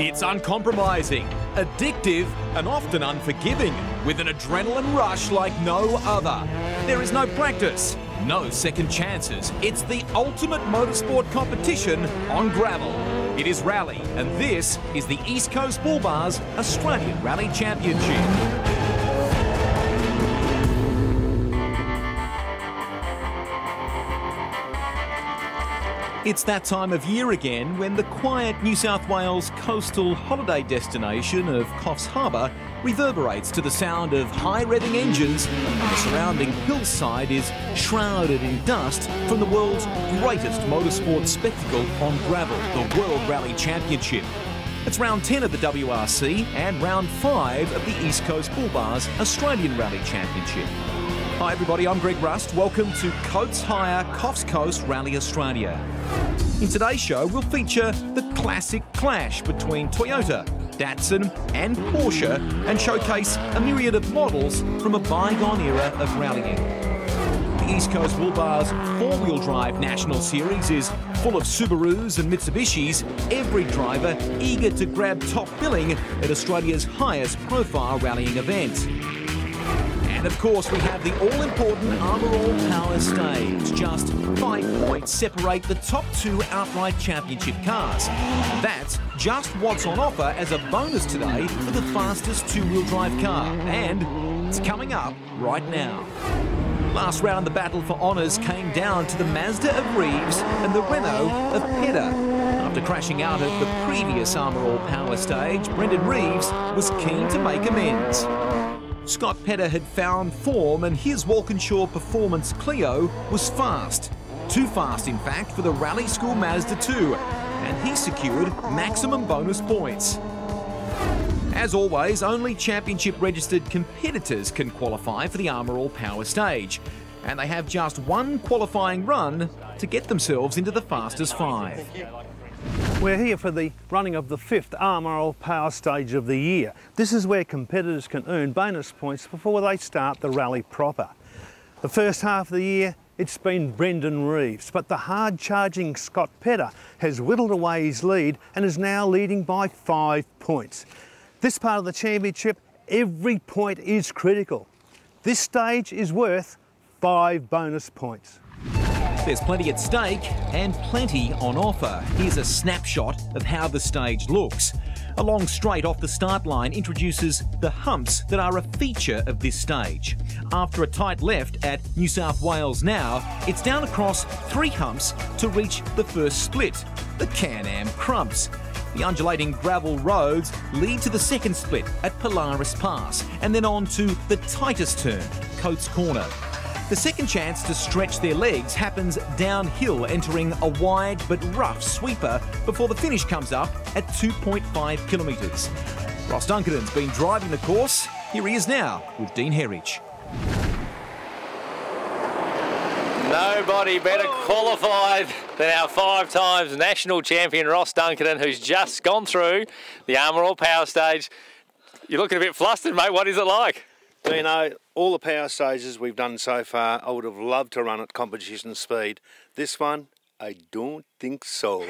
It's uncompromising, addictive, and often unforgiving, with an adrenaline rush like no other. There is no practice, no second chances. It's the ultimate motorsport competition on gravel. It is rally, and this is the East Coast Bull Bars Australian Rally Championship. It's that time of year again when the quiet New South Wales coastal holiday destination of Coffs Harbour reverberates to the sound of high revving engines and the surrounding hillside is shrouded in dust from the world's greatest motorsport spectacle on gravel, the World Rally Championship. It's round 10 of the WRC and round 5 of the East Coast Bull Bars Australian Rally Championship. Hi everybody, I'm Greg Rust. Welcome to Coates Hire Coffs Coast Rally Australia. In today's show, we'll feature the classic clash between Toyota, Datsun and Porsche and showcase a myriad of models from a bygone era of rallying. The East Coast Bull Bars four-wheel drive national series is full of Subarus and Mitsubishis, every driver eager to grab top billing at Australia's highest profile rallying event. Of course, we have the all-important Armor All Power stage. Just five points separate the top two outright championship cars. That's just what's on offer as a bonus today for the fastest two-wheel drive car. And it's coming up right now. Last round, the battle for honours came down to the Mazda of Reeves and the Renault of Pedder. After crashing out of the previous Armor All Power stage, Brendan Reeves was keen to make amends. Scott Pedder had found form and his Walkinshaw Performance Clio was fast. Too fast, in fact, for the Rally School Mazda 2, and he secured maximum bonus points. As always, only championship registered competitors can qualify for the Armor All Power stage, and they have just one qualifying run to get themselves into the fastest five. We're here for the running of the fifth Armor Power stage of the year. This is where competitors can earn bonus points before they start the rally proper. The first half of the year, it's been Brendan Reeves, but the hard-charging Scott Pedder has whittled away his lead and is now leading by five points. This part of the championship, every point is critical. This stage is worth five bonus points. There's plenty at stake and plenty on offer. Here's a snapshot of how the stage looks. A long straight off the start line introduces the humps that are a feature of this stage. After a tight left at New South Wales now, it's down across three humps to reach the first split, the Can-Am Crumps. The undulating gravel roads lead to the second split at Polaris Pass and then on to the tightest turn, Coates Corner. The second chance to stretch their legs happens downhill, entering a wide but rough sweeper before the finish comes up at 2.5 kilometres. Ross Dunkerton's been driving the course. Here he is now with Dean Herridge. Nobody better qualified than our five times national champion Ross Dunkerton, who's just gone through the Armor All Power stage. You're looking a bit flustered, mate. What is it like? Do you know, all the power stages we've done so far, I would have loved to run at competition speed. This one, I don't think so.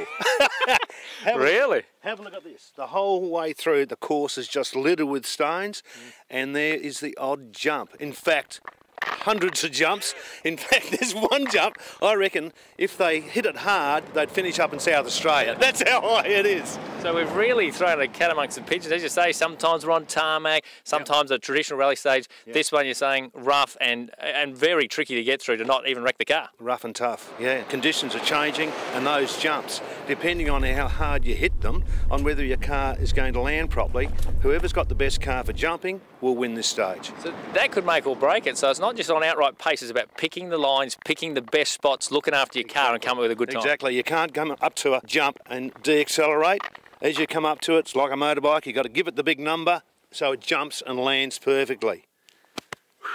have really? A, have a look at this. The whole way through, the course is just littered with stones, mm. and there is the odd jump. In fact, hundreds of jumps. In fact, there's one jump, I reckon, if they hit it hard, they'd finish up in South Australia. That's how high it is. So we've really thrown a cat amongst the pigeons. As you say, sometimes we're on tarmac, sometimes yep. a traditional rally stage. Yep. This one you're saying rough and and very tricky to get through to not even wreck the car. Rough and tough, yeah. Conditions are changing and those jumps, depending on how hard you hit them, on whether your car is going to land properly, whoever's got the best car for jumping will win this stage. So that could make or break it. So it's not just on outright pace, it's about picking the lines, picking the best spots, looking after your car and coming with a good time. Exactly. You can't come up to a jump and de-accelerate. As you come up to it, it's like a motorbike. You've got to give it the big number so it jumps and lands perfectly.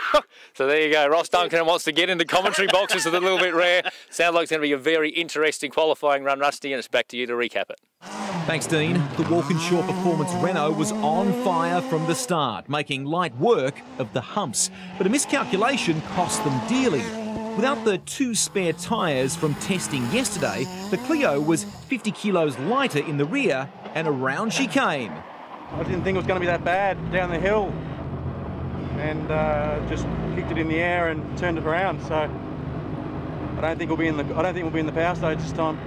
so there you go. Ross Dunkerton wants to get into commentary boxes. It's a little bit rare. Sounds like it's going to be a very interesting qualifying run, Rusty, and it's back to you to recap it. Thanks, Dean. The Walkinshaw Performance Renault was on fire from the start, making light work of the humps. But a miscalculation cost them dearly. Without the two spare tyres from testing yesterday, the Clio was 50 kilos lighter in the rear and around she came. I didn't think it was going to be that bad down the hill and uh, just kicked it in the air and turned it around. So I don't think we'll be in the I don't think we'll be in the power stage this time.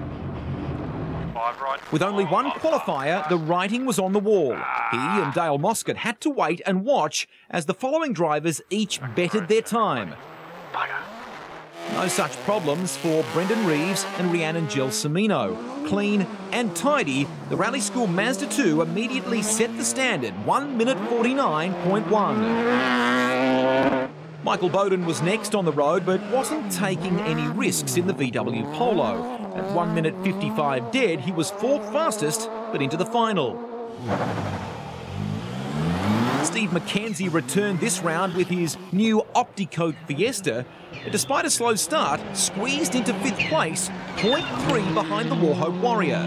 With only one qualifier, the writing was on the wall. He and Dale Moscatt had to wait and watch as the following drivers each bettered their time. No such problems for Brendan Reeves and Rhiannon Gelsomino. Clean and tidy, the Rally School Mazda 2 immediately set the standard 1 minute 49.1. Michael Bowden was next on the road but wasn't taking any risks in the VW Polo. At 1 minute 55 dead, he was fourth fastest but into the final. Steve McKenzie returned this round with his new Opticoat Fiesta. and Despite a slow start, squeezed into fifth place, 0.3 behind the Warhope Warrior.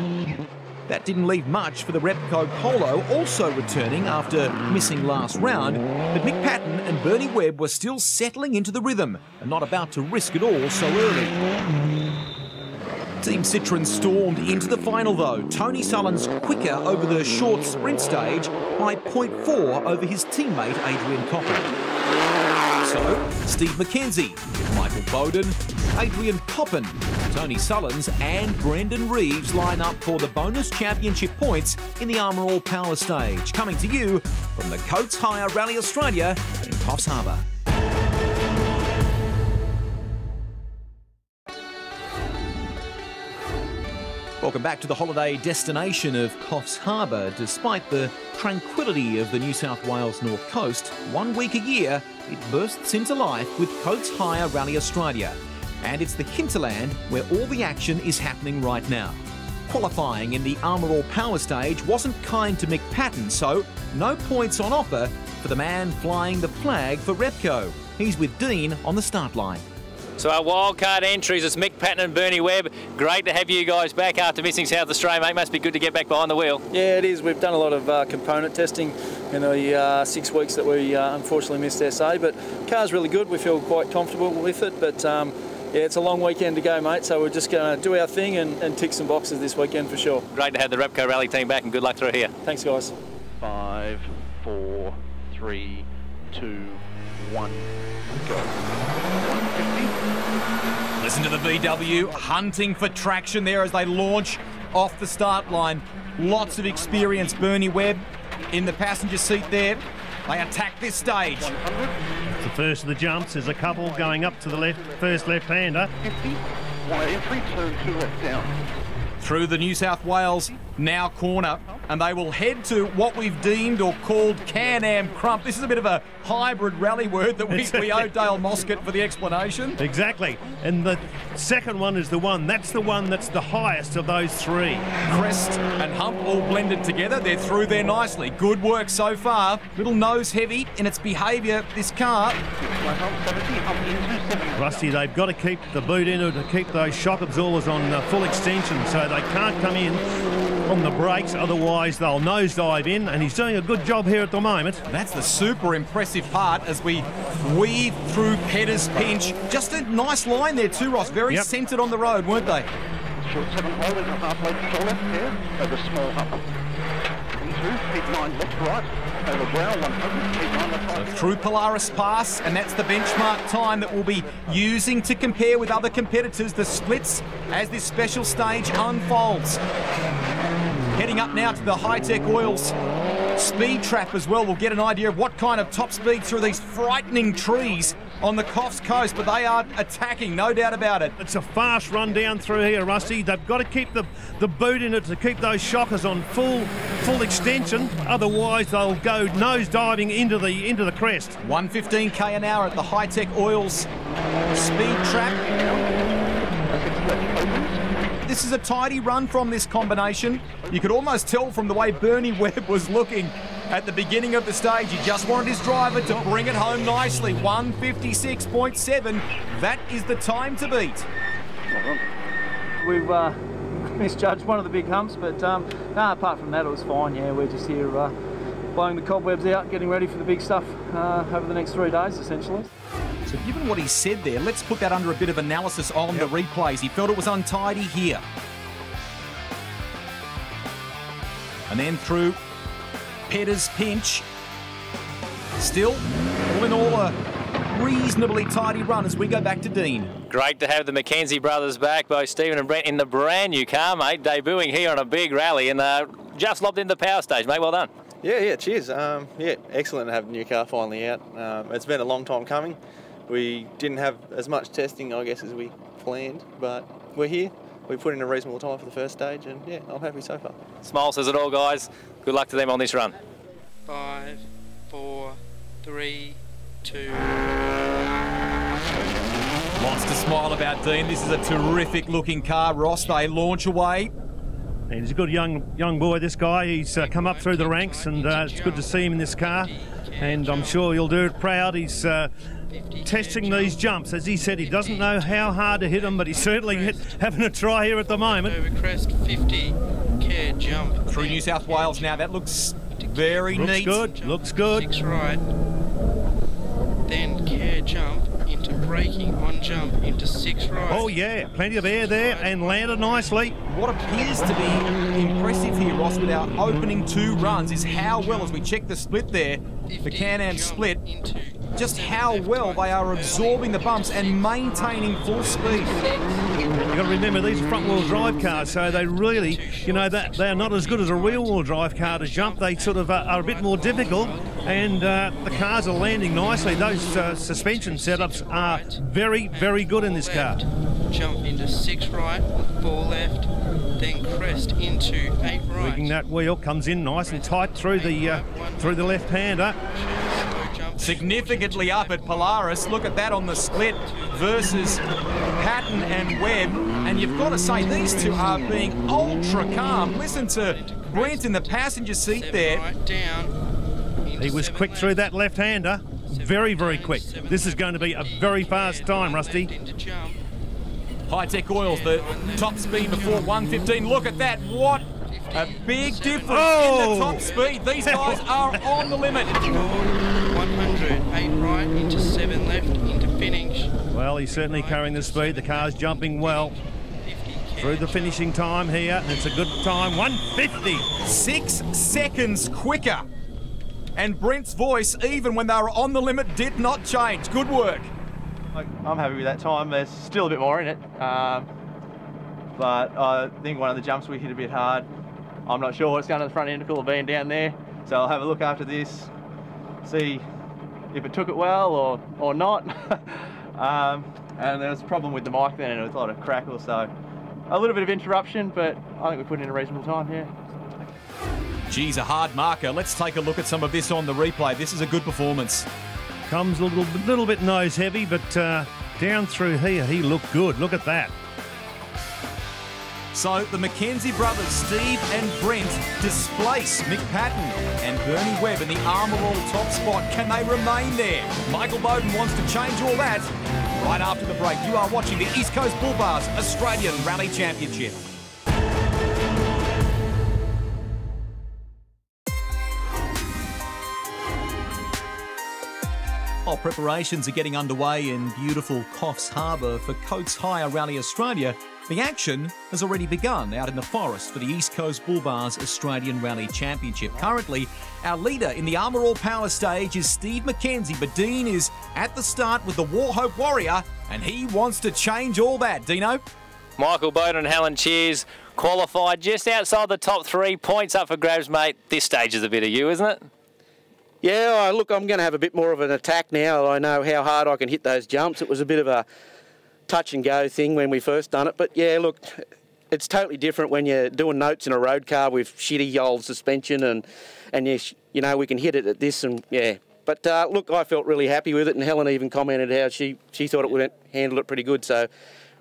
That didn't leave much for the Repco Polo, also returning after missing last round, but Mick Patton and Bernie Webb were still settling into the rhythm and not about to risk it all so early. Team Citroen stormed into the final though. Tony Sullins quicker over the short sprint stage by 0.4 over his teammate Adrian Coppin. So, Steve McKenzie, Michael Bowden, Adrian Coppin, Tony Sullins and Brendan Reeves line up for the bonus championship points in the Armor All Power stage. Coming to you from the Coates Hire Rally Australia in Coffs Harbour. Welcome back to the holiday destination of Coffs Harbour. Despite the tranquility of the New South Wales North Coast, one week a year it bursts into life with Coates Hire Rally Australia. And it's the hinterland where all the action is happening right now. Qualifying in the Armor All Power stage wasn't kind to Mick Patton, so no points on offer for the man flying the flag for Repco. He's with Dean on the start line. So our wildcard entries, it's Mick Patton and Bernie Webb. Great to have you guys back after missing South Australia, mate. Must be good to get back behind the wheel. Yeah, it is. We've done a lot of uh, component testing in the uh, six weeks that we uh, unfortunately missed SA, but car's really good. We feel quite comfortable with it, but um, yeah, it's a long weekend to go, mate, so we're just going to do our thing and, and, tick some boxes this weekend for sure. Great to have the Repco Rally team back and good luck through here. Thanks, guys. Five, four, three, two, one, go. 150. Listen to the VW hunting for traction there as they launch off the start line. Lots of experience, Bernie Webb in the passenger seat there. They attack this stage. It's the first of the jumps. There's a couple going up to the left, first left-hander. 50, 183, turn two left down. Through the New South Wales now corner, and they will head to what we've deemed or called Can-Am Crump. This is a bit of a hybrid rally word that we, we owe Dale Moscatt for the explanation. Exactly. And the second one is the one. That's the one that's the highest of those three. Crest and hump all blended together. They're through there nicely. Good work so far. Little nose heavy in its behaviour, this car. Rusty, they've got to keep the boot in or to keep those shock absorbers on uh, full extension so they can't come in on the brakes, otherwise they'll nosedive in, and he's doing a good job here at the moment. That's the super impressive part as we weave through Pedder's pinch. Just a nice line there too, Ross. Very yep. centred on the road, weren't they? Short seven hole, there's a half lane control left here, over small hump. Into, keep nine left, right, over brow, 100, keep nine left, right. So through Polaris Pass, and that's the benchmark time that we'll be using to compare with other competitors, the splits as this special stage unfolds. Heading up now to the Hi-Tech Oils speed trap as well. We'll get an idea of what kind of top speed through these frightening trees on the Coffs Coast, but they are attacking, no doubt about it. It's a fast run down through here, Rusty. They've got to keep the, the boot in it to keep those shockers on full full extension. Otherwise, they'll go nose diving into the into the crest. 115k an hour at the Hi-Tech Oils speed trap. This is a tidy run from this combination. You could almost tell from the way Bernie Webb was looking at the beginning of the stage. He just wanted his driver to bring it home nicely. 156.7. That is the time to beat. We've uh, misjudged one of the big humps, but um, no, apart from that, it was fine. Yeah, we're just here uh, blowing the cobwebs out, getting ready for the big stuff uh, over the next three days, essentially. So given what he said there, let's put that under a bit of analysis on the replays. He felt it was untidy here. And then through Pedder's pinch. Still, all in all, a reasonably tidy run as we go back to Dean. Great to have the McKenzie brothers back, both Stephen and Brent, in the brand new car, mate, debuting here on a big rally and uh, just lobbed into the power stage, mate. Well done. Yeah, yeah, cheers. Um, yeah, excellent to have the new car finally out. Um, it's been a long time coming. We didn't have as much testing, I guess, as we planned, but we're here. We put in a reasonable time for the first stage, and yeah, I'm happy so far. Smile says it all, guys. Good luck to them on this run. Five, four, three, two. Lots to smile about, Dean. This is a terrific looking car, Ross. They launch away. And he's a good young young boy, this guy. He's uh, come up through the ranks, and uh, it's good to see him in this car. And I'm sure he'll do it proud. He's uh, testing these jumps. As he said, he doesn't know how hard to hit them, but he's certainly hit, having a try here at the moment. Over crest 50, care jump. Through New South Wales now. That looks very Looks neat. good. Looks good. Six right. Then care jump into braking on jump into six right. Oh yeah, plenty of air there, and landed nicely. What appears to be impressive here, Ross, with our opening two runs is how well, as we check the split there, the 50, Can-Am split, into just how well they are absorbing the bumps and maintaining full speed. You've got to remember these are front-wheel drive cars, so they really, you know, that they are not as good as a rear-wheel drive car to jump. They sort of uh, are a bit more difficult, and uh, the cars are landing nicely. Those uh, suspension setups are very, very good in this car. Jump into six right, four left, then crest into eight right. Rigging that wheel comes in nice and tight through the uh, through the left-hander. Slow jump, Significantly up at Polaris. Look at that on the split versus Patton and Webb. And you've got to say, these two are being ultra calm. Listen to Brent in the passenger seat there. right down. into He was quick through that left-hander. Very, very quick. This is going to be a very fast time, Rusty. Hi-Tech Oils, the top speed before 115. Look at that. What a big difference in Oh! the top speed. These guys are on the limit. 100, 8 right, into 7 left, into finish. Well, he's certainly carrying the speed. The car's jumping well through the finishing time here. And it's a good time. 150. Six seconds quicker. And Brent's voice, even when they were on the limit, did not change. Good work. I- I'm happy with that time. There's still a bit more in it, um, but I think one of the jumps we hit a bit hard. I'm not sure what's going to the front end of being down there, so I'll have a look after this, see if it took it well or or not. um, and there was a problem with the mic then, and it was a lot of crackle, so a little bit of interruption, but I think we put in a reasonable time here. Geez, a hard marker. Let's take a look at some of this on the replay. This is a good performance. Comes a little, little bit nose heavy, but uh, down through here, he looked good. Look at that. So the McKenzie brothers, Steve and Brent, displace Mick Patton and Bernie Webb in the Armor All top spot. Can they remain there? Michael Bowden wants to change all that. Right after the break, you are watching the East Coast Bull Bars Australian Rally Championship. While preparations are getting underway in beautiful Coffs Harbour for Coates Hire Rally Australia, the action has already begun out in the forest for the East Coast Bull Bars Australian Rally Championship. Currently, our leader in the Armor All Power stage is Steve McKenzie, but Dean is at the start with the Warhope Warrior, and he wants to change all that. Dino? Michael Bowden and Helen Cheers qualified just outside the top three. Points up for grabs, mate. This stage is a bit of you, isn't it? Yeah, look, I'm going to have a bit more of an attack now. I know how hard I can hit those jumps. It was a bit of a touch and go thing when we first done it, but yeah, look, it's totally different when you're doing notes in a road car with shitty old suspension and and you sh- you know we can hit it at this and yeah. But uh, look, I felt really happy with it, and Helen even commented how she she thought it would handle it pretty good. So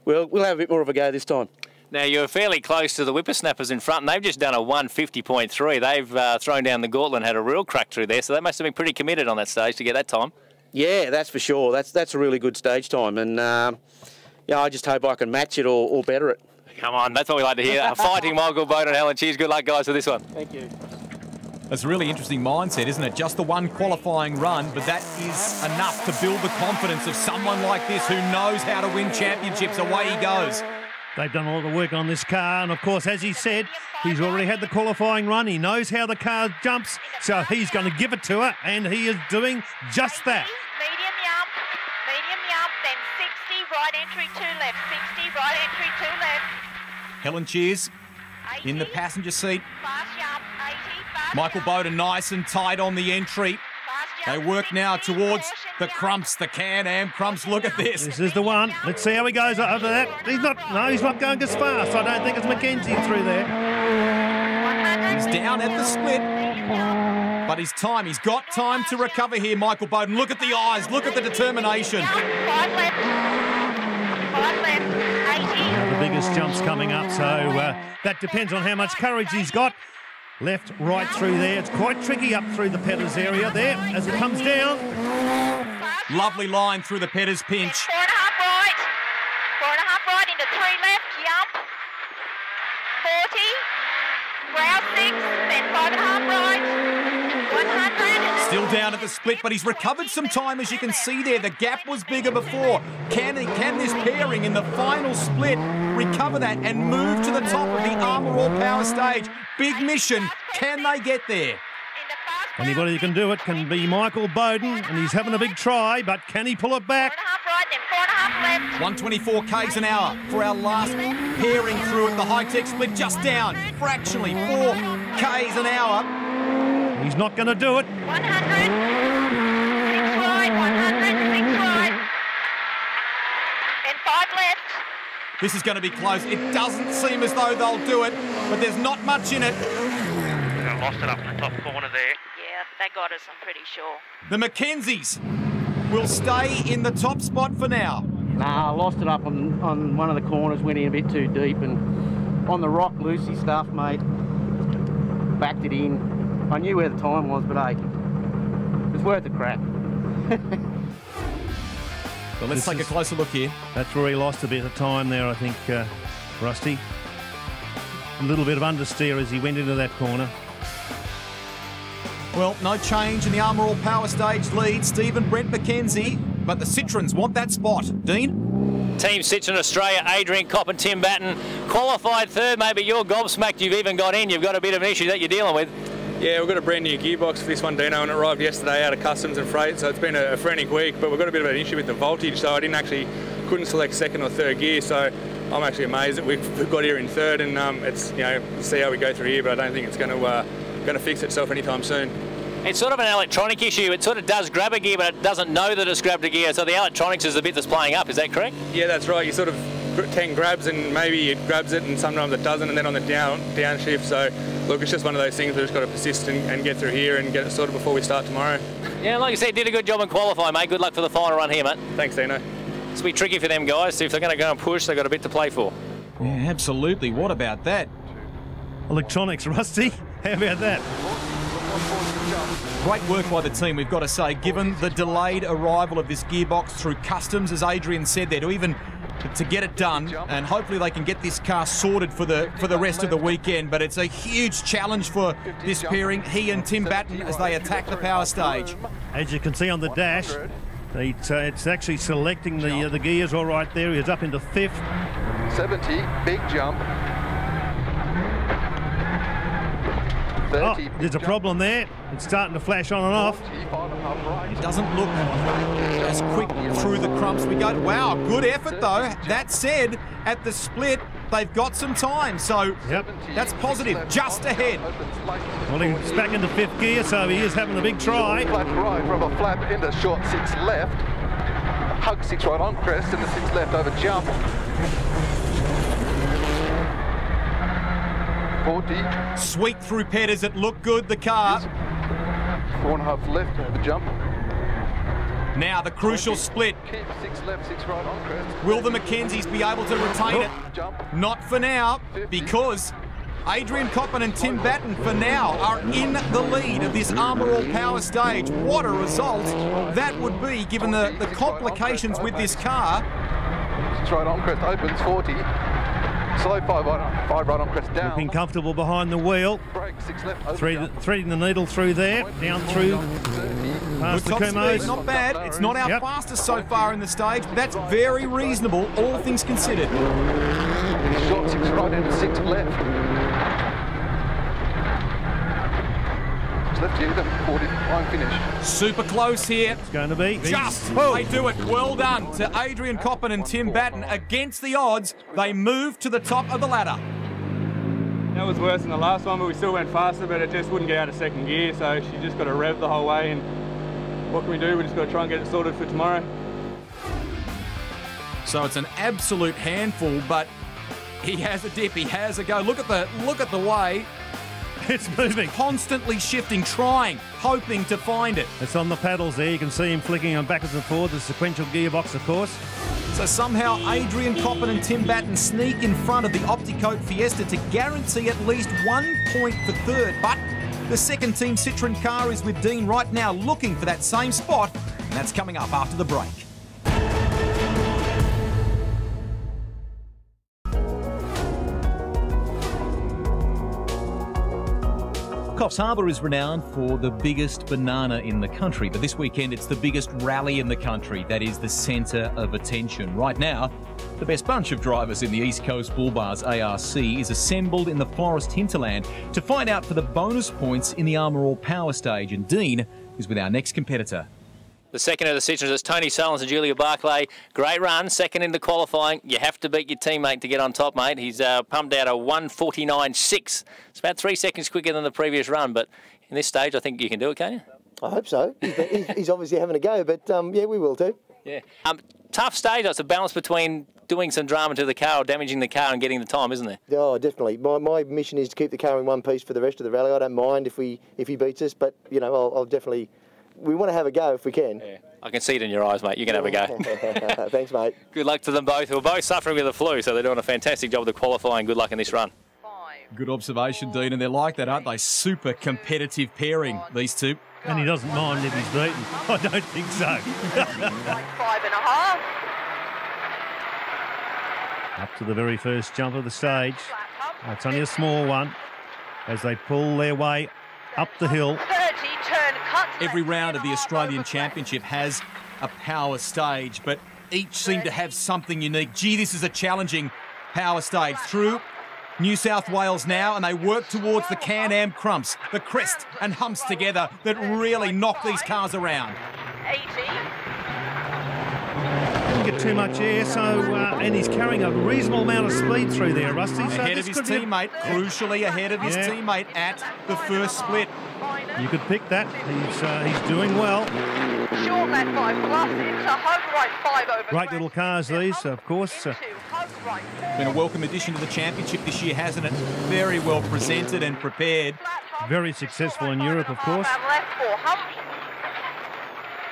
we'll we'll have a bit more of a go this time. Now, you're fairly close to the whippersnappers in front, and they've just done a 150.3. They've uh, thrown down the gauntlet and had a real crack through there, so they must have been pretty committed on that stage to get that time. Yeah, that's for sure. That's that's a really good stage time, and um, yeah, I just hope I can match it or, or better it. Come on, that's what we like to hear. Fighting Michael Bowden and Helen Cheers. Good luck, guys, for this one. Thank you. That's a really interesting mindset, isn't it? Just the one qualifying run, but that is enough to build the confidence of someone like this who knows how to win championships. Away he goes. They've done all the work on this car, and of course, as he said, he's already had the qualifying run. He knows how the car jumps, so he's going to give it to her, and he is doing just that. Right entry, two left, 60, right entry, two left. Helen Cheers in the passenger seat. Michael Bowden nice and tight on the entry. They work now towards the Crumps, the Can-Am. Crumps, look at this. This is the one. Let's see how he goes over that. He's not, no, he's not going as fast. I don't think it's McKenzie through there. He's down at the split. But his time, he's got time to recover here, Michael Bowden. Look at the eyes, look at the determination. Five left, 80. The biggest jumps coming up, so uh, that depends on how much courage he's got. Left, right through there. It's quite tricky up through the Pedders area there as it comes down. Lovely line through the Pedders pinch. Four and a half right, four and a half right into three left, yump. 40, brow six, then five and a half right, 100. Still down at the split, but he's recovered some time, as you can see there. The gap was bigger before. Can, he, can this pairing in the final split recover that and move to the top of the Armor All Power stage? Big mission. Can they get there? Anybody who can do it can be Michael Bowden, and he's having a big try, but can he pull it back? Right, then four and a half left. 124 k's an hour for our last pairing through at The high-tech split just down, fractionally, 4 k's an hour. He's not going to do it. 100, six right, 100, six right. Then five left. This is going to be close. It doesn't seem as though they'll do it, but there's not much in it. Lost it up in the top corner there. Yeah, they got us, I'm pretty sure. The Mackenzies will stay in the top spot for now. Nah, I lost it up on, on one of the corners, went in a bit too deep, and on the rock, Lucy stuff, mate, backed it in. I knew where the time was, but hey, it was worth the crap. Well, let's This take is- a closer look here. That's where he lost a bit of time there, I think, uh, Rusty. A little bit of understeer as he went into that corner. Well, no change in the Armor All Power Stage lead. Stephen Brent McKenzie, but the Citroens want that spot. Dean? Team Citroen Australia, Adrian Kopp and Tim Batten qualified third. Maybe you're gobsmacked you've even got in. You've got a bit of an issue that you're dealing with. Yeah, we've got a brand new gearbox for this one, Dino, and it arrived yesterday out of customs and freight, so it's been a, frantic week. But we've got a bit of an issue with the voltage, so I didn't actually couldn't select second or third gear. So I'm actually amazed that we've, got here in third, and um, it's you know we'll see how we go through here. But I don't think it's going to uh, going to fix itself anytime soon. It's sort of an electronic issue. It sort of does grab a gear, but it doesn't know that it's grabbed a gear. So the electronics is the bit that's playing up. Is that correct? Yeah, that's right. You sort of 10 grabs and maybe it grabs it and sometimes it doesn't and then on the down downshift. So look, it's just one of those things we've just got to persist and, and get through here and get it sorted before we start tomorrow. Yeah, like I said, did a good job in qualifying, mate. Good luck for the final run here, mate. Thanks, Dino. It's be tricky for them guys. So if they're going to go and push, they've got a bit to play for. Yeah, absolutely. What about that? Electronics, Rusty. How about that? Great work by the team, we've got to say, given the delayed arrival of this gearbox through customs, as Adrian said there, to even to get it done, and hopefully they can get this car sorted for the for the rest of the weekend. But it's a huge challenge for this pairing, he and Tim Batten, as they attack the power stage. As you can see on the dash, it's, uh, it's actually selecting the uh, the gears all right there. He's up into fifth. 70, big jump. 30, Oh, there's a problem there. It's starting to flash on and off. 45 and a half right. It doesn't look as quick through the crumps we go. Wow, good effort though. That said, at the split, they've got some time, so Yep. that's positive. Just ahead. Well, he's back into fifth gear, so he is having a big try. Flat right, a flap into short six left. Hug six right on crest and the six left over jump. 40, Sweep through Pedders, it looked good, the car. four and a half left over jump. Now the crucial split. Six left, six right. Will the Mackenzies be able to retain it? Jump. Not for now, because Adrian Coppin and Tim Batten for now are in the lead of this Armor All Power stage. What a result that would be given the, the complications with this car. Six right on crest opens 40. Slow five right, five right on crest down. Looking comfortable behind the wheel. Brake six left. Over Thread, threading the needle through there, down through past the Good top Kumhos. not bad. It's not our Yep. fastest so far in the stage, but that's very reasonable, all things considered. Short six right into six left. Six left here, the 40 line finish. Super close here. It's going to be. Just Whoa. they do it. Well done to Adrian Coppin and Tim Batten. Against the odds, they move to the top of the ladder. That was worse than the last one, but we still went faster, but it just wouldn't get out of second gear, so she just got to rev the whole way, and what can we do? We just got to try and get it sorted for tomorrow. So it's an absolute handful, but he has a dip, he has a go. Look at the look at the way It's moving. constantly shifting, trying, hoping to find it. It's on the paddles there. You can see him flicking on backwards and forwards. The sequential gearbox, of course. So somehow Adrian Coppin and Tim Batten sneak in front of the Opticoat Fiesta to guarantee at least one point for third. But the second team Citroen car is with Dean right now looking for that same spot, and that's coming up after the break. Coffs Harbour is renowned for the biggest banana in the country, but this weekend it's the biggest rally in the country that is the centre of attention. Right now, the best bunch of drivers in the East Coast Bull Bars ARC is assembled in the Forest Hinterland to find out for the bonus points in the Armor All Power Stage, and Dean is with our next competitor. The second of the Citroens is Tony Sullins and Julia Barclay. Great run, second in the qualifying. You have to beat your teammate to get on top, mate. He's uh, pumped out a 149.6. It's about three seconds quicker than the previous run, but in this stage, I think you can do it, can you? I hope so. He's, he's, he's obviously having a go, but um, yeah, we will too. Yeah. Um, tough stage. It's a balance between doing some drama to the car or damaging the car and getting the time, isn't there? Oh, definitely. My, my mission is to keep the car in one piece for the rest of the rally. I don't mind if we if he beats us, but you know, I'll, I'll definitely. We want to have a go if we can. I can see it in your eyes, mate. You can have a go. Thanks, mate. Good luck to them both. We're both suffering with the flu, so they're doing a fantastic job of the qualifying. Good luck in this run. Good observation, Dean, and they're like that, aren't they? Super competitive pairing, these two. And he doesn't mind if he's beaten. I don't think so. like Five and a half. Up to the very first jump of the stage. It's only a small one as they pull their way up the hill. 30 turn cut. Every round of the Australian Championship has a power stage, but each seem to have something unique. Gee, this is a challenging power stage. Through New South Wales now, and they work towards the Can Am Crumps, the crest and humps together that really knock these cars around. 80. Didn't get too much air, so uh, and he's carrying a reasonable amount of speed through there, Rusty. So Ahead of his could be a- teammate, crucially ahead of his Yeah. teammate at the first split. You could pick that. He's uh, he's doing well. Short left five plus into hug right five over. Great little cars these, of course. Uh, Been a welcome addition to the championship this year, hasn't it? Very well presented and prepared. very successful in Europe, of course. and left four hump.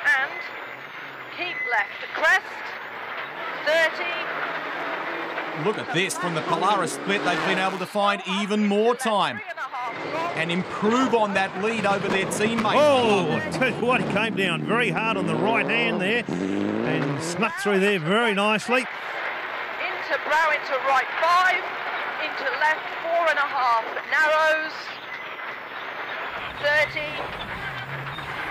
And keep left to crest. 30. Look at this from the Polaris split. They've been able to find even more time and improve on that lead over their teammate. Oh, I tell you what, he came down very hard on the right hand there and snuck through there very nicely. Into brow into right five. Into left four and a half. Narrows. 30.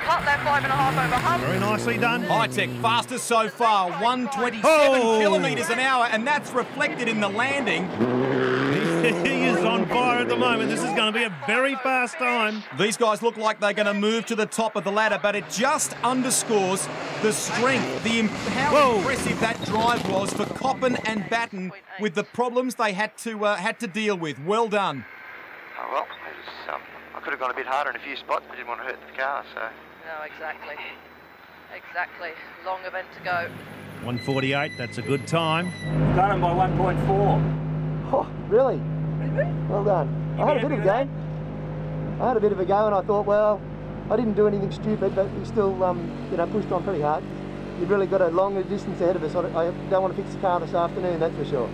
Cut left five and a half over hump. Very nicely done. High tech, fastest so far, 127 Oh. kilometres an hour, and that's reflected in the landing. he is on fire at the moment. This is going to be a very fast time. These guys look like they're going to move to the top of the ladder, but it just underscores the strength, the imp- how Whoa. impressive that drive was for Coppin and Batten with the problems they had to uh, had to deal with. Well done. Oh, well, it was, um, I could have gone a bit harder in a few spots. I didn't want to hurt the car, so. No, exactly. Exactly. Long event to go. 148, that's a good time. Done him by 1.4. Oh, really? Well done. I had a bit of a go. I had a bit of a go, and I thought, well, I didn't do anything stupid, but we still, um, you know, pushed on pretty hard. You've really got a longer distance ahead of us. I I don't want to fix the car this afternoon, that's for sure.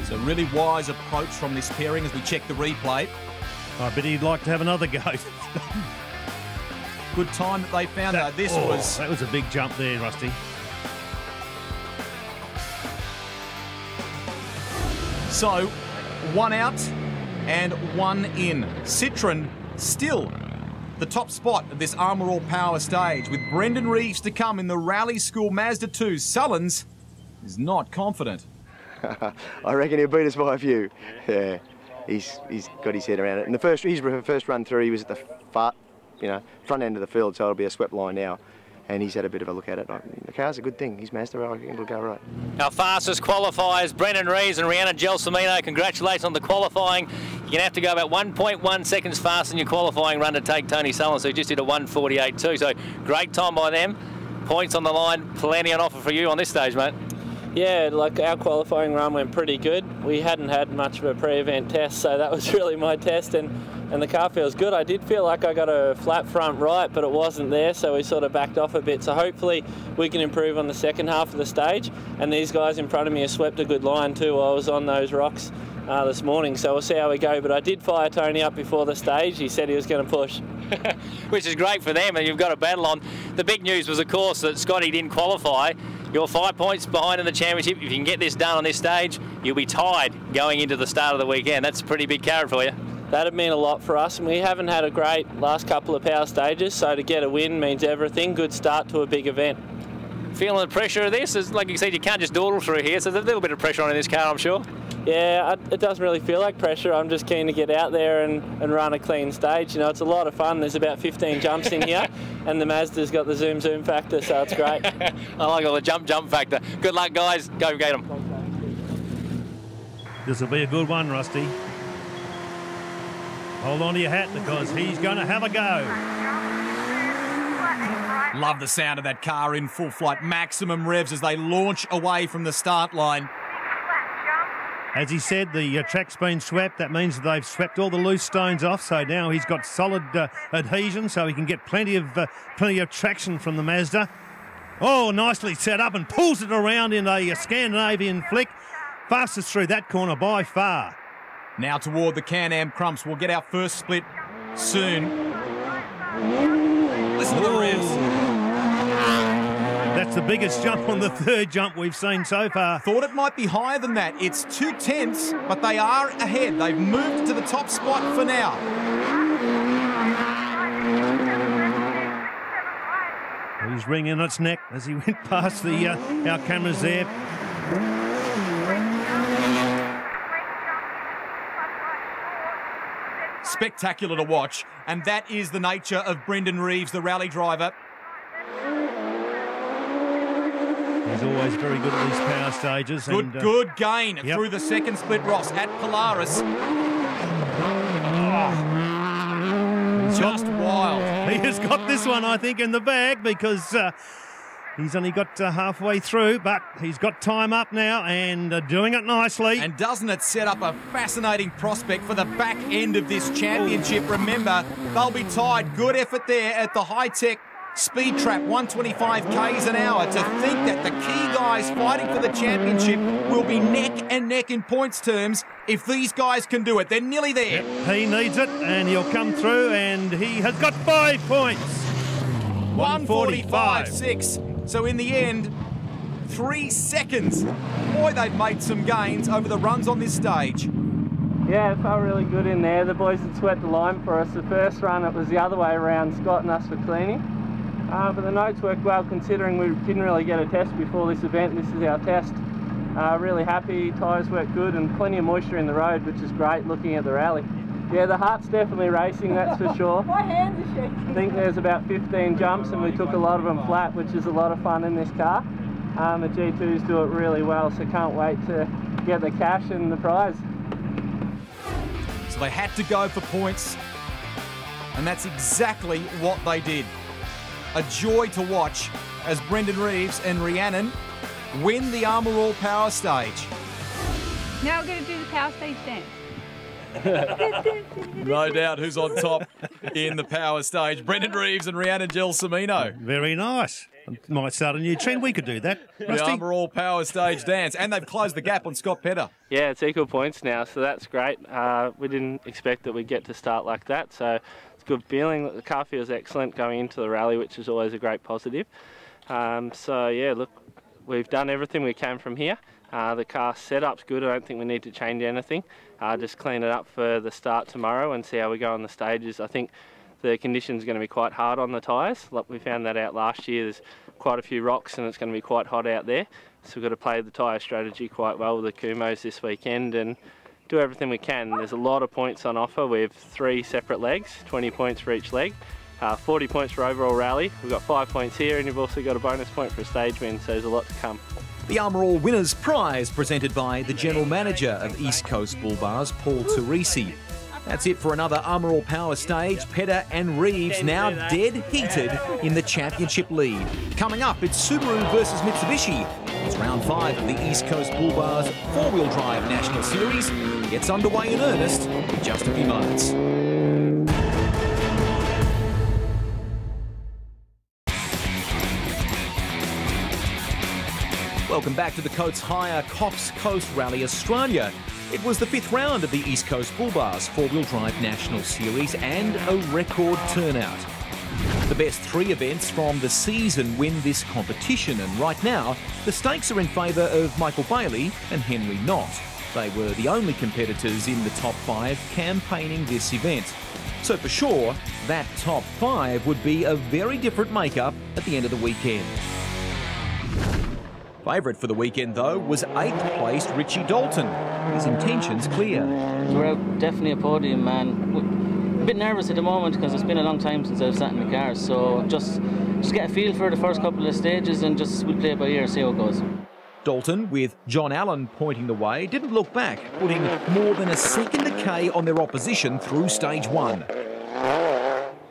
It's a really wise approach from this pairing as we check the replay. I bet he'd like to have another go. Good time that they found out. This Oh, was that was a big jump there, Rusty. So, one out and one in. Citroen still the top spot of this Armor All Power stage with Brendan Reeves to come in the Rally School Mazda 2. Sullins is not confident. I reckon he'll beat us by a few. Yeah, he's he's got his head around it. And the first his first run through, he was at the far, you know, front end of the field, so it'll be a swept line now. And he's had a bit of a look at it. The car's a good thing. He's Mazda. I think it'll go right. Our fastest qualifiers, Brendan Reeves and Rhiannon Gelsomino. Congratulations on the qualifying. You're going to have to go about 1.1 seconds faster than your qualifying run to take Tony Sullins, who just did a 148.2. So great time by them. Points on the line, plenty on offer for you on this stage, mate. Yeah, like our qualifying run went pretty good. We hadn't had much of a pre-event test, so that was really my test, and, and the car feels good. I did feel like I got a flat front right, but it wasn't there, so we sort of backed off a bit. So hopefully we can improve on the second half of the stage. And these guys in front of me have swept a good line too while I was on those rocks uh, this morning, so we'll see how we go. But I did fire Tony up before the stage. He said he was going to push. Which is great for them, and you've got a battle on. The big news was, of course, that Scotty didn't qualify. You're five points behind in the championship. If you can get this done on this stage, you'll be tied going into the start of the weekend. That's a pretty big carrot for you. That'd mean a lot for us, and we haven't had a great last couple of power stages, so to get a win means everything. Good start to a big event. Feeling the pressure of this? As, like you said, you can't just dawdle through here, so there's a little bit of pressure on in this car, I'm sure. Yeah, it doesn't really feel like pressure. I'm just keen to get out there and, and run a clean stage. You know, it's a lot of fun. There's about 15 jumps in here, and the Mazda's got the zoom zoom factor, so it's great. I like all the jump jump factor. Good luck, guys. Go get them. This will be a good one, Rusty. Hold on to your hat because he's going to have a go. Love the sound of that car in full flight. Maximum revs as they launch away from the start line. As he said, the uh, track's been swept. That means they've swept all the loose stones off. So now he's got solid uh, adhesion, so he can get plenty of uh, plenty of traction from the Mazda. Oh, nicely set up and pulls it around in a Scandinavian flick. Fastest through that corner by far. Now toward the Can-Am Crumps. We'll get our first split soon. Listen to the revs. That's the biggest jump on the third jump we've seen so far. Thought it might be higher than that. It's two tenths, but they are ahead. They've moved to the top spot for now. He's wringing its neck as he went past the uh, our cameras there. Spectacular to watch, and that is the nature of Brendan Reeves, the rally driver. He's always very good at these power stages. Good, and, uh, good gain yep. through the second split, Ross, at Polaris. Oh, just wild. He has got this one, I think, in the bag because uh, he's only got uh, halfway through, but he's got time up now and uh, doing it nicely. And doesn't it set up a fascinating prospect for the back end of this championship? Remember, they'll be tied. Good effort there at the high tech Speed trap 125 k's an hour to think that the key guys fighting for the championship will be neck and neck in points terms if these guys can do it. They're nearly there. Yep, he needs it and he'll come through and he has got five points. 145 6. So in the end, three seconds. Boy, they've made some gains over the runs on this stage. Yeah, it felt really good in there. The boys had swept the line for us. The first run, it was the other way around, Scott and us for cleaning. Uh, but the notes worked well considering we didn't really get a test before this event. This is our test. Uh, really happy, tyres work good and plenty of moisture in the road, which is great looking at the rally. Yeah, the heart's definitely racing, that's for sure. My hands are shaking. I think there's about 15 jumps and we took a lot of them flat, which is a lot of fun in this car. Um, the G2s do it really well, so can't wait to get the cash and the prize. So they had to go for points, and that's exactly what they did a joy to watch as Brendan Reeves and Rhiannon win the Armor All Power Stage. Now we're going to do the power stage dance. no doubt who's on top in the power stage. Brendan Reeves and Rhiannon Gelsomino. Very nice. Might start a new trend. We could do that. The Armor All Power Stage dance. And they've closed the gap on Scott Pedder. Yeah, it's equal points now, so that's great. Uh, we didn't expect that we'd get to start like that, so it's a good feeling. The car feels excellent going into the rally, which is always a great positive. Um, so, yeah, look, we've done everything we can from here. Uh, the car setup's good. I don't think we need to change anything. Uh, just clean it up for the start tomorrow and see how we go on the stages. I think the conditions are going to be quite hard on the tyres. Like we found that out last year. There's quite a few rocks and it's going to be quite hot out there. So we've got to play the tyre strategy quite well with the Kumhos this weekend and do everything we can. There's a lot of points on offer. We have three separate legs, 20 points for each leg. Uh, 40 points for overall rally. We've got five points here and you've also got a bonus point for a stage win, so there's a lot to come. The Armor All Winners Prize presented by the General Manager of East Coast Bull Bars, Paul Teresi. That's it for another Armor All Power stage. Pedder and Reeves now dead heated in the championship lead. Coming up, it's Subaru versus Mitsubishi. It's round five of the East Coast Bull Bars four-wheel drive national series. Gets underway in earnest in just a few moments. Welcome back to the Coates Hire Coffs Coast Rally Australia. It was the fifth round of the East Coast Bull Bars four-wheel drive national series and a record turnout. The best three events from the season win this competition and right now the stakes are in favour of Michael Bailey and Henry Knott. They were the only competitors in the top five campaigning this event. So for sure, that top five would be a very different makeup at the end of the weekend. Favourite for the weekend, though, was eighth placed Richie Dalton. His intentions clear. We're out definitely a podium, man. A bit nervous at the moment because it's been a long time since I've sat in the car. So just just get a feel for the first couple of stages and just we'll play it by ear, see how it goes. Dalton, with John Allen pointing the way, didn't look back, putting more than a second decay on their opposition through stage one.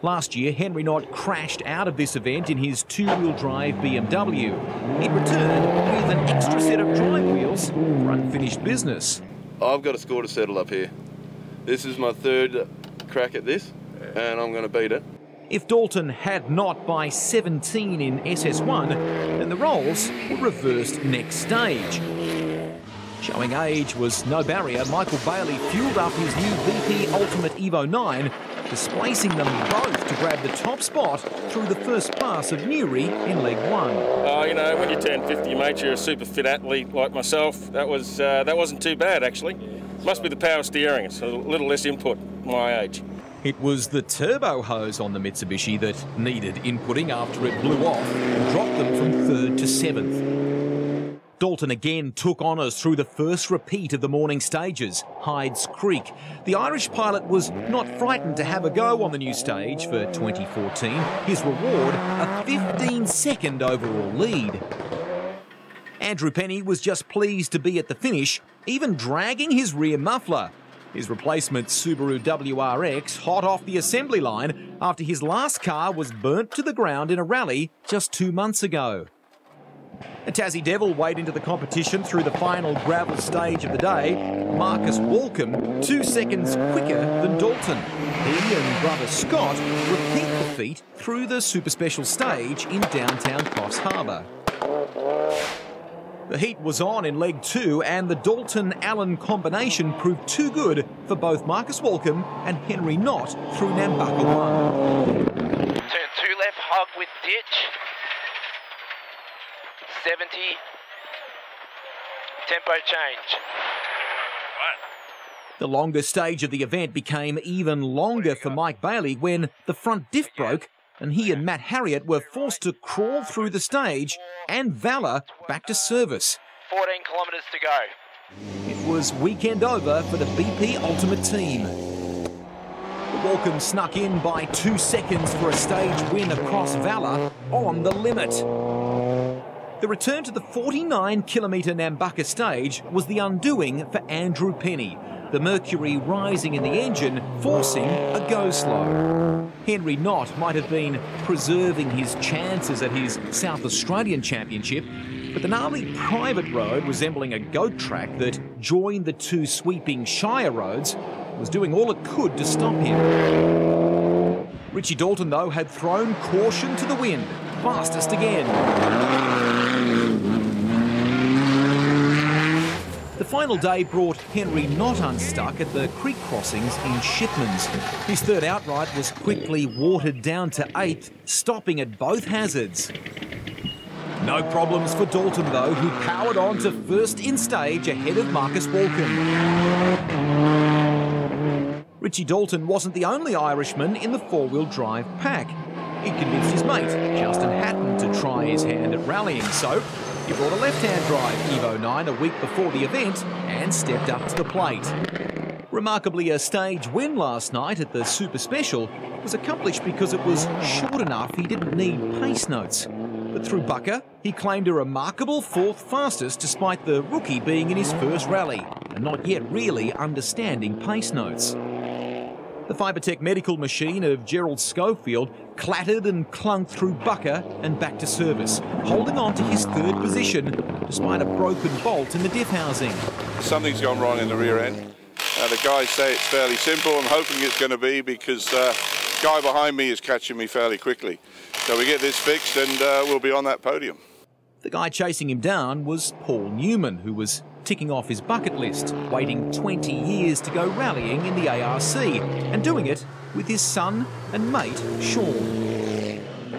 Last year, Henry Knott crashed out of this event in his two-wheel drive BMW. It returned with an extra set of drive wheels for unfinished business. I've got a score to settle up here. This is my third crack at this, and I'm going to beat it. If Dalton had Knott by 17 in SS1, then the roles were reversed next stage. Showing age was no barrier, Michael Bailey fueled up his new BP Ultimate Evo 9 displacing them both to grab the top spot through the first pass of Newry in leg one. Oh, you know, when you turn 50, mate, you're a super fit athlete like myself. That was uh, that wasn't too bad actually. Must be the power steering. It's a little less input my age. It was the turbo hose on the Mitsubishi that needed inputting after it blew off and dropped them from third to seventh. Dalton again took honours through the first repeat of the morning stages, Hydes Creek. The Irish pilot was not frightened to have a go on the new stage for 2014. His reward, a 15 second overall lead. Andrew Penny was just pleased to be at the finish, even dragging his rear muffler. His replacement Subaru WRX hot off the assembly line after his last car was burnt to the ground in a rally just two months ago. A Tassie Devil weighed into the competition through the final gravel stage of the day. Marcus Walcombe, two seconds quicker than Dalton. He and brother Scott repeat the feat through the super special stage in downtown Coffs Harbour. The heat was on in leg two, and the Dalton Allen combination proved too good for both Marcus Walcombe and Henry Knott through Nambucca 1. Turn two left, hog with ditch. 70. Tempo change. The longer stage of the event became even longer for Mike Bailey when the front diff broke and he and Matt Harriet were forced to crawl through the stage and Valor back to service. 14 kilometres to go. It was weekend over for the BP Ultimate team. The Walcombe snuck in by two seconds for a stage win across Valor on the limit. The return to the 49 kilometre Nambucca stage was the undoing for Andrew Penny, the mercury rising in the engine, forcing a go slow. Henry Knott might have been preserving his chances at his South Australian Championship, but the gnarly private road resembling a goat track that joined the two sweeping Shire roads was doing all it could to stop him. Richie Dalton, though, had thrown caution to the wind, fastest again. Final day brought Henry Knott unstuck at the creek crossings in Shipmans. His third outright was quickly watered down to eighth, stopping at both hazards. No problems for Dalton though, who powered on to first in stage ahead of Marcus Walken. Richie Dalton wasn't the only Irishman in the four-wheel drive pack. He convinced his mate, Justin Hatton, to try his hand at rallying, so he brought a left-hand drive Evo 9 a week before the event and stepped up to the plate. Remarkably, a stage win last night at the Super Special was accomplished because it was short enough he didn't need pace notes. But through Bucca, he claimed a remarkable fourth fastest despite the rookie being in his first rally and not yet really understanding pace notes. The Fibertech medical machine of Gerald Schofield clattered and clunked through Bucca and back to service, holding on to his third position despite a broken bolt in the diff housing. Something's gone wrong in the rear end. Uh, the guys say it's fairly simple. I'm hoping it's going to be because uh, the guy behind me is catching me fairly quickly. So we get this fixed and uh, we'll be on that podium. The guy chasing him down was Paul Newman, who was ticking off his bucket list, waiting 20 years to go rallying in the ARC and doing it with his son and mate Sean.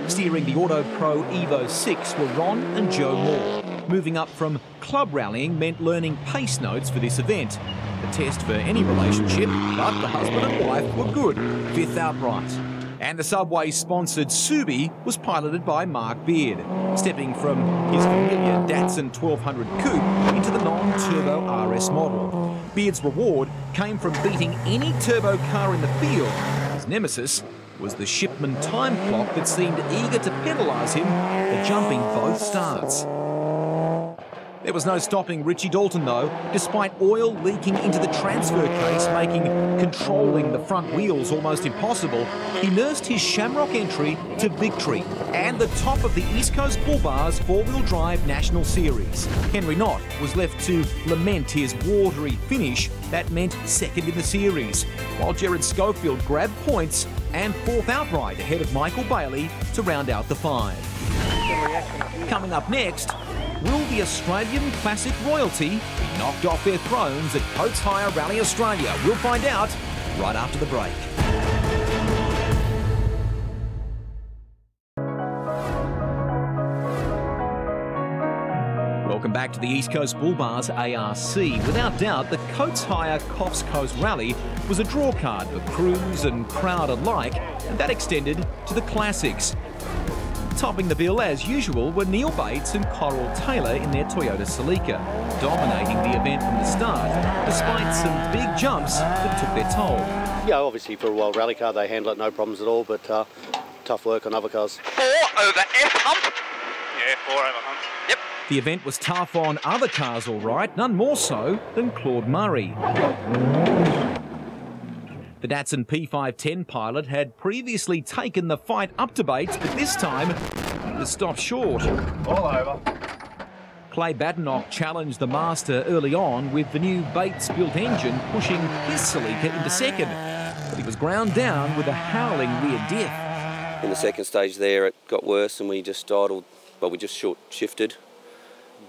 Steering the Auto Pro Evo 6 were Ron and Joe Moore. Moving up from club rallying meant learning pace notes for this event. A test for any relationship, but the husband and wife were good, fifth outright. And the Subway sponsored Subi was piloted by Mark Beard, stepping from his familiar Datsun 1200 coupe into the non turbo RS model. Beard's reward came from beating any turbo car in the field. His nemesis was the Shipman time clock that seemed eager to penalise him for jumping both starts. There was no stopping Richie Dalton though, despite oil leaking into the transfer case, making controlling the front wheels almost impossible. He nursed his Shamrock entry to victory and the top of the East Coast Bull Bars four-wheel drive National Series. Henry Knott was left to lament his watery finish that meant second in the series, while Jared Schofield grabbed points and fourth outright ahead of Michael Bailey to round out the five. Coming up next, will the Australian Classic royalty be knocked off their thrones at Coates Hire Rally Australia? We'll find out right after the break. Welcome back to the East Coast Bull Bars ARC. Without doubt, the Coates Hire Coffs Coast Rally was a draw card for crews and crowd alike, and that extended to the Classics. Topping the bill, as usual, were Neil Bates and Coral Taylor in their Toyota Celica, dominating the event from the start, despite some big jumps that took their toll. Yeah, obviously for a wild rally car they handle it no problems at all, but uh, tough work on other cars. Four over F hump. Yeah, four over hump. Yep. The event was tough on other cars, all right, none more so than Claude Murray. The Datsun P510 pilot had previously taken the fight up to Bates, but this time he was stopped short. All over. Clay Badenoch challenged the master early on with the new Bates-built engine pushing his Celica into second, but he was ground down with a howling rear diff. In the second stage there, it got worse and we just idled, well, we just short shifted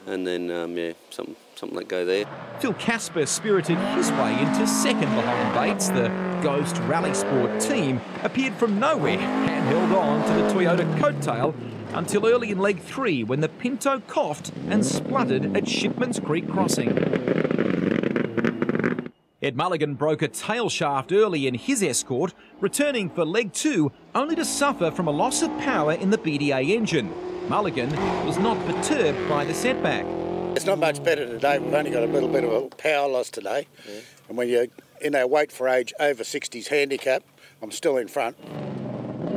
and then, um, yeah, something, something let go there. Phil Casper spirited his way into second behind Bates. The Ghost Rally Sport team appeared from nowhere and held on to the Toyota coattail until early in leg three when the Pinto coughed and spluttered at Shipman's Creek Crossing. Ed Mulligan broke a tail shaft early in his escort, returning for leg two only to suffer from a loss of power in the BDA engine. Mulligan was not perturbed by the setback. It's not much better today. We've only got a little bit of a power loss today. And when you're in our weight for age over 60s handicap, I'm still in front.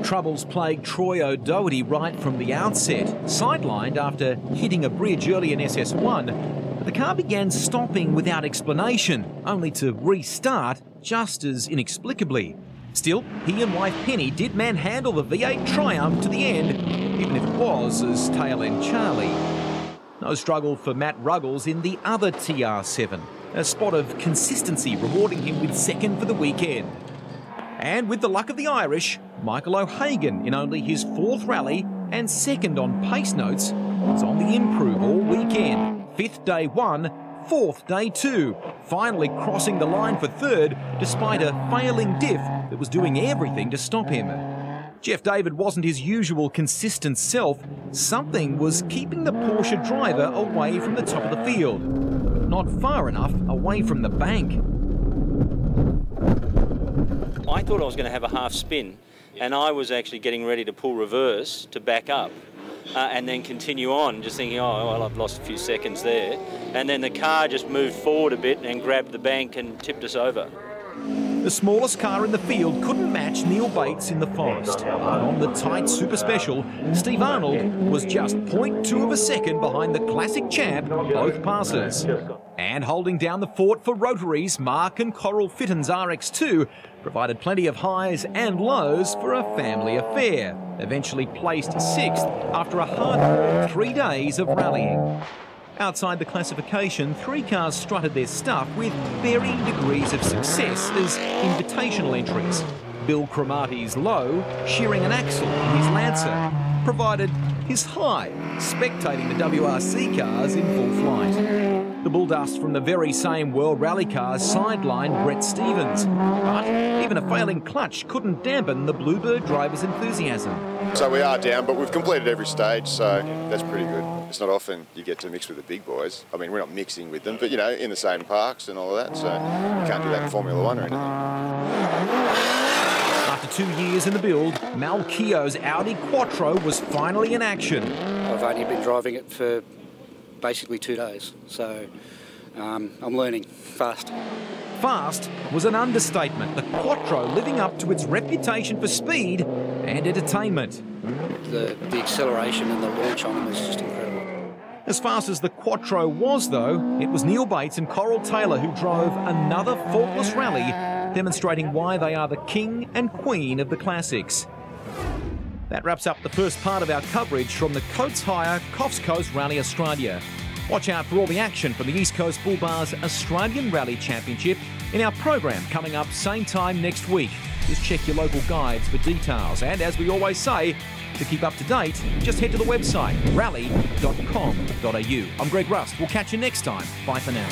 Troubles plagued Troy O'Doherty right from the outset, sidelined after hitting a bridge early in SS1. But the car began stopping without explanation, only to restart just as inexplicably. Still, he and wife Penny did manhandle the V8 Triumph to the end, even if it was as tail end Charlie. No struggle for Matt Ruggles in the other TR7, a spot of consistency rewarding him with second for the weekend. And with the luck of the Irish, Michael O'Hagan in only his fourth rally and second on pace notes was on the improve all weekend. Fifth day one, fourth day two, finally crossing the line for third despite a failing diff that was doing everything to stop him. Jeff David wasn't his usual consistent self. Something was keeping the Porsche driver away from the top of the field. Not far enough away from the bank. I thought I was going to have a half spin and I was actually getting ready to pull reverse to back up uh, and then continue on, just thinking, oh, well, I've lost a few seconds there. And then the car just moved forward a bit and grabbed the bank and tipped us over. The smallest car in the field couldn't match Neil Bates in the forest. But on the tight Super Special, Steve Arnold was just 0.2 of a second behind the classic champ, both passes. And holding down the fort for rotaries, Mark and Coral Fitton's RX2 provided plenty of highs and lows for a family affair. Eventually placed sixth after a hard three days of rallying. Outside the classification, three cars strutted their stuff with varying degrees of success as invitational entries. Bill Cremati's low, shearing an axle in his Lancer, provided his high, spectating the WRC cars in full flight. The bulldust from the very same World Rally cars sidelined Brett Stevens, but even a failing clutch couldn't dampen the Bluebird driver's enthusiasm. So we are down, but we've completed every stage, so that's pretty good. It's not often you get to mix with the big boys. I mean, we're not mixing with them, but you know, in the same parks and all of that, so you can't do that in Formula One or anything. After two years in the build, Mal Keogh's Audi Quattro was finally in action. I've only been driving it for basically two days, so um, I'm learning fast. Fast was an understatement. The Quattro living up to its reputation for speed and entertainment. The, the acceleration and the launch on them is just incredible. As fast as the Quattro was, though, it was Neil Bates and Coral Taylor who drove another faultless rally, demonstrating why they are the king and queen of the classics. That wraps up the first part of our coverage from the Coates Hire Coffs Coast Rally Australia. Watch out for all the action from the East Coast Bull Bars Australian Rally Championship in our program coming up same time next week. Just check your local guides for details. And as we always say, to keep up to date, just head to the website rally.com.au. I'm Greg Rust. We'll catch you next time. Bye for now.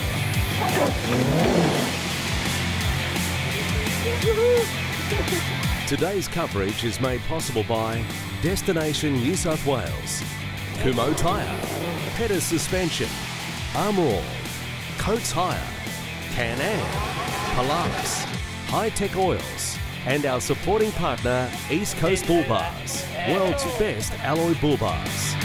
Today's coverage is made possible by Destination New South Wales, Kumho Tyre, Pedders Suspension, Armor All, Coates Hire, Can-Am, Polaris, Hi-Tech Oils, and our supporting partner, East Coast Bull Bars, world's best alloy bull bars.